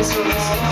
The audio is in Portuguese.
pessoas.